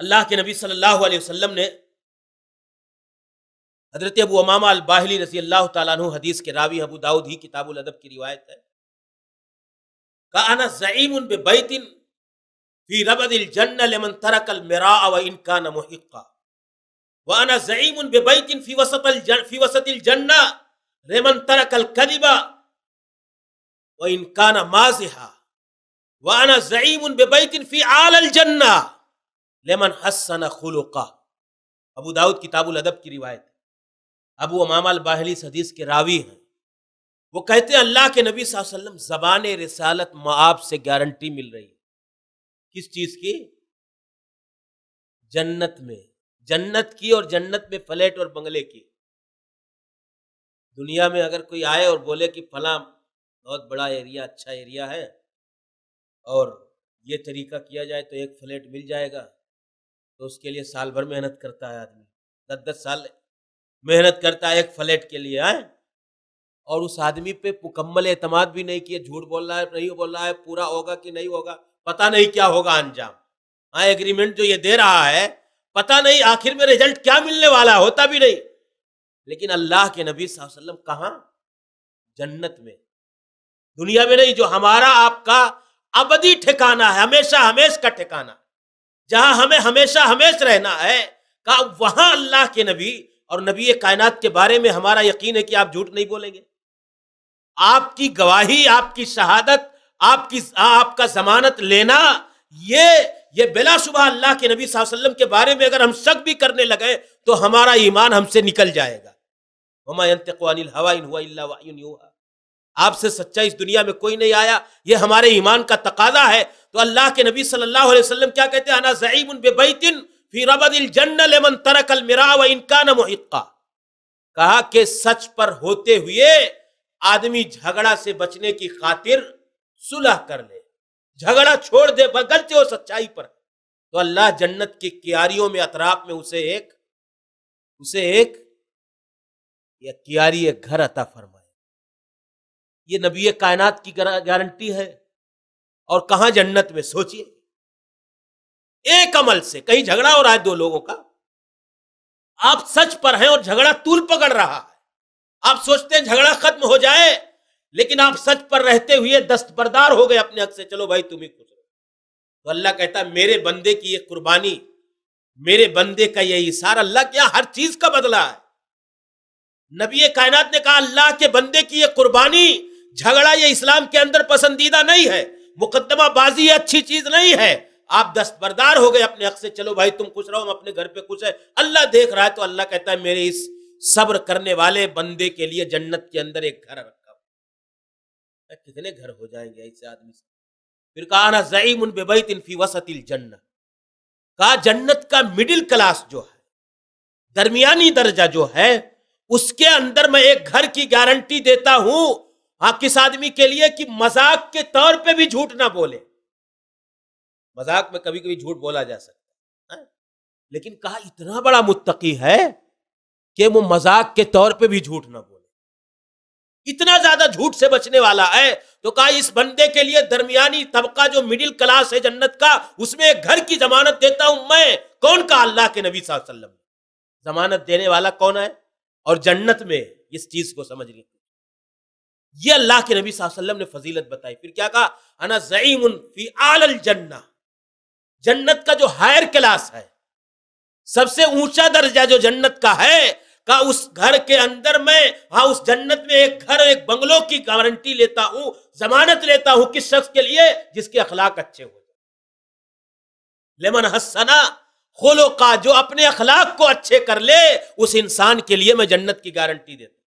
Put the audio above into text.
اللہ کے نبی صلی اللہ علیہ وسلم نے حضرت ابو امامہ الباہلی رضی اللہ تعالیٰ عنہ حدیث کے راوی ابو داود ہی کتاب الادب کی روایت ہے۔ کہا زعیم ببیت فی ربد الجنہ لمن ترک المراء و ان کان محقا۔ وانا زعیم ببیت فی وسط الجنہ فی وسط الجنہ لمن ترک الكذب و ان کان مازحا۔ وانا زعیم ببیت فی عال الجنہ۔ لمن حسن خلقا۔ ابو داود کتاب الادب کی روایت ابو امام الباہلی حدیث کے راوی ہیں۔ وہ کہتے ہیں، اللہ کے نبی صلی اللہ علیہ وسلم زبان رسالت معاب سے گارنٹی مل رہی ہے۔ کس چیز کی؟ جنت میں۔ جنت کی اور جنت میں فلیٹ اور بنگلے کی۔ دنیا میں اگر کوئی آئے اور بولے کہ فلاں بہت بڑا ایریا اچھا ایریا ہے اور یہ طریقہ کیا جائے تو ایک فلیٹ مل جائے گا۔ تو اس کے لیے سال بھر محنت کرتا ہے آدمی۔ دس دس سال محنت کرتا ہے ایک فلیٹ کے لیے، آئے؟ اور اس آدمی پہ مکمل اعتماد بھی نہیں کیا جھوٹ بول رہا ہے، نہیں بول رہا ہے، پورا ہوگا کہ نہیں ہوگا پتا نہیں کیا ہوگا انجام۔ ہاں ایگریمنٹ جو یہ دے رہا ہے پتا نہیں آخر میں ریزلٹ کیا ملنے والا ہوتا بھی نہیں۔ لیکن اللہ کے نبی صلی اللہ علیہ وسلم کہاں؟ جنت میں۔ دنیا میں نہیں، جو ہمارا آپ کا ابدی ٹھکانا ہے، ہمیشہ ہمیش کا ٹھکانا جہاں ہمیں ہمیشہ ہمیش رہنا ہے کہ وہاں اللہ کے نبی اور نبی کائنات کے بارے میں ہمارا یقین ہے کہ آپ جھوٹ نہیں بولیں گے۔ آپ کی گواہی، آپ کی شہادت، آپ کی آپ کا ضمانت لینا، یہ یہ بلا شبہ اللہ کے نبی صلی اللہ علیہ وسلم کے بارے میں اگر ہم شک بھی کرنے لگے تو ہمارا ایمان ہم سے نکل جائے گا۔ آپ سے سچا اس دنیا میں کوئی نہیں آیا، یہ ہمارے ایمان کا تقاضا ہے۔ تو اللہ کے نبی صلی اللہ علیہ وسلم کیا کہتے ہیں؟ انا زعیم بے بیتن فی ربد الجنہ لمن ترک المراء و انکان محقا. کہا کہ سچ پر ہوتے ہوئے آدمی جھگڑا سے بچنے کی خاطر صلح کر لے، جھگڑا چھوڑ دے بگلتے ہو سچائی پر۔ تو اللہ جنت کی کیاریوں میں، اطراف میں اسے ایک اسے ایک یا کیاری ایک گھر عطا فرمائے۔ یہ نبی کائنات کی گارنٹی ہے۔ اور کہاں جنت میں سوچئے ایک عمل سے کہیں جھگڑا ہو رہا ہے دو لوگوں کا، آپ سچ پر ہیں اور جھگڑا طول پکڑ رہا ہے۔ آپ سوچتے ہیں جھگڑا ختم ہو جائے، لیکن آپ سچ پر رہتے ہوئے دست بردار ہو گئے اپنے حق سے۔ چلو بھائی، تم ہی خوش رہو تو اللہ کہتا ہے، میرے بندے کی یہ قربانی، میرے بندے کا یہ اشار اللہ کیا ہر چیز کا بدلہ ہے۔ نبی کائنات نے کہا، اللہ کے بندے کی یہ قربانی، جھگڑا یہ اسلام کے اندر پسندیدہ نہیں ہے۔ مقدمہ بازی اچھی چیز نہیں ہے۔ آپ دستبردار ہو گئے اپنے حق سے۔ چلو بھائی، تم خوش رہو، ہم اپنے گھر پہ خوش ہے اللہ دیکھ رہا ہے تو اللہ کہتا ہے، میرے اس صبر کرنے والے بندے کے لیے جنت کے اندر ایک گھر رکھا۔ ہوا کتنے گھر ہو جائیں گے ایسے آدمی سے؟ پھر کہا نا ضعیم ان بیت فی وسط الجنہ۔ کہا، جنت کا مڈل کلاس جو ہے، درمیانی درجہ جو ہے، اس کے اندر میں ایک گھر کی گارنٹی دیتا ہوں۔ ہاں کس آدمی کے لیے کہ مذاق کے طور پہ بھی جھوٹ نہ بولے؟ مذاق میں کبھی کبھی جھوٹ بولا جا سکتا ہے ہاں؟ لیکن کہا اتنا بڑا متقی ہے کہ وہ مذاق کے طور پہ بھی جھوٹ نہ بولے۔ اتنا زیادہ جھوٹ سے بچنے والا ہے تو کہا اس بندے کے لیے درمیانی طبقہ جو مڈل کلاس ہے جنت کا، اس میں ایک گھر کی ضمانت دیتا ہوں میں، کون کا اللہ کے نبی صلی اللہ علیہ وسلم؟ ضمانت دینے والا کون ہے؟ اور جنت میں اس چیز کو سمجھ لی یہ اللہ کے نبی صلی اللہ علیہ وسلم نے فضیلت بتائی۔ پھر کیا کہا؟ انا زعیم فی آل الجنہ۔ جنت کا جو ہائر کلاس ہے، سب سے اونچا درجہ جو جنت کا ہے، کا اس گھر کے اندر میں ہاں اس جنت میں ایک گھر، ایک بنگلوں کی گارنٹی لیتا ہوں، ضمانت لیتا ہوں کس شخص کے لیے؟ جس کے اخلاق اچھے ہو لیمن حسنا خلو کا جو اپنے اخلاق کو اچھے کر لے، اس انسان کے لیے میں جنت کی گارنٹی دیتا